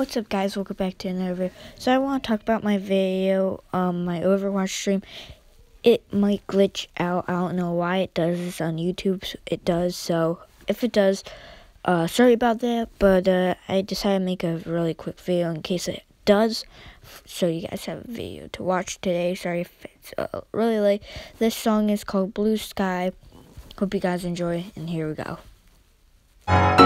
What's up guys, welcome back to another video. So I want to talk about my video, um, my Overwatch stream. It might glitch out, I don't know why it does this on YouTube, it does, so if it does, uh, sorry about that, but uh, I decided to make a really quick video in case it does, so you guys have a video to watch today, sorry if it's uh, really late. This song is called Blue Sky, hope you guys enjoy, and here we go.